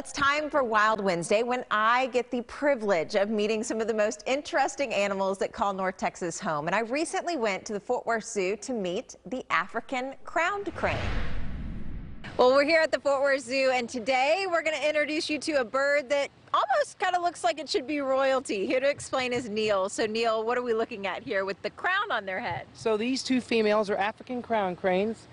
It's time for Wild Wednesday when I get the privilege of meeting some of the most interesting animals that call North Texas home. And I recently went to the Fort Worth Zoo to meet the African crowned crane. Well, we're here at the Fort Worth Zoo, and today we're going to introduce you to a bird that almost kind of looks like it should be royalty. Here to explain is Neil. So, Neil, what are we looking at here with the crown on their head? So these two females are African crown cranes,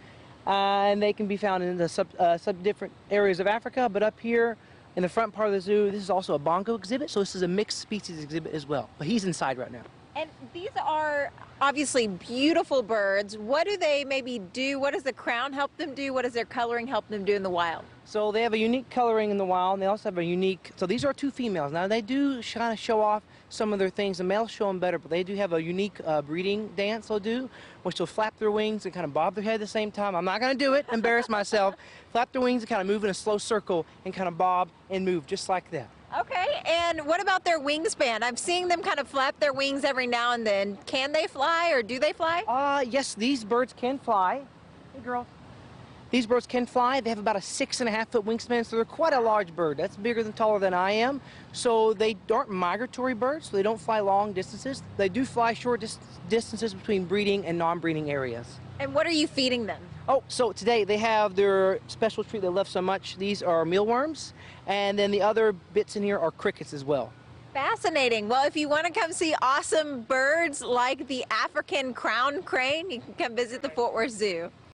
and they can be found in the sub, uh, sub different areas of Africa. But up here in the front part of the zoo, this is also a bongo exhibit, so this is a mixed species exhibit as well. But he's inside right now. And these are obviously beautiful birds. What do they maybe do? What does the crown help them do? What does their coloring help them do in the wild? So they have a unique coloring in the wild, and they also have a unique. So these are two females. Now they do kind of show off some of their things. The males show them better, but they do have a unique uh, breeding dance they'll do, which will flap their wings and kind of bob their head at the same time. I'm not going to do it, embarrass myself. Flap their wings and kind of move in a slow circle and kind of bob and move just like that. Okay, and what about their wingspan? I'm seeing them kind of flap their wings every now and then. Can they fly or do they fly? Uh, yes, these birds can fly. Hey, girl. These birds can fly. They have about a six and a half foot wingspan, so they're quite a large bird. That's bigger than taller than I am. So they aren't migratory birds, so they don't fly long distances. They do fly short dis distances between breeding and non-breeding areas. And what are you feeding them? Oh, so today they have their special treat they love so much. These are mealworms, and then the other bits in here are crickets as well. Fascinating. Well, if you want to come see awesome birds like the African crown crane, you can come visit the Fort Worth Zoo.